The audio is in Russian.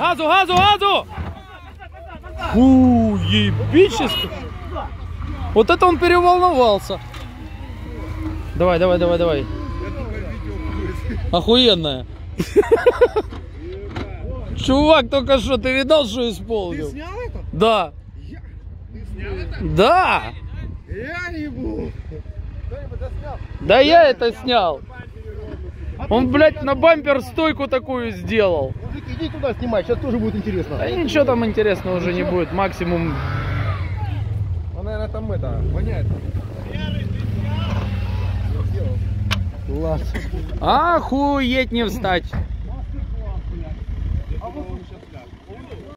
Газу, газу, газу! Фу, ебически. Вот это он переволновался. Давай, давай, давай, давай. Охуенная. Чувак, только что, ты видал, что исполнил? снял это? Да. Ты снял это? Да. Я не буду. Да я это снял. Он, блядь, на бампер стойку такую сделал. Мужик, иди туда снимай, сейчас тоже будет интересно. Да ничего там интересного уже не будет. Максимум Он, наверное, там это, воняет. Класс. охуеть не встать.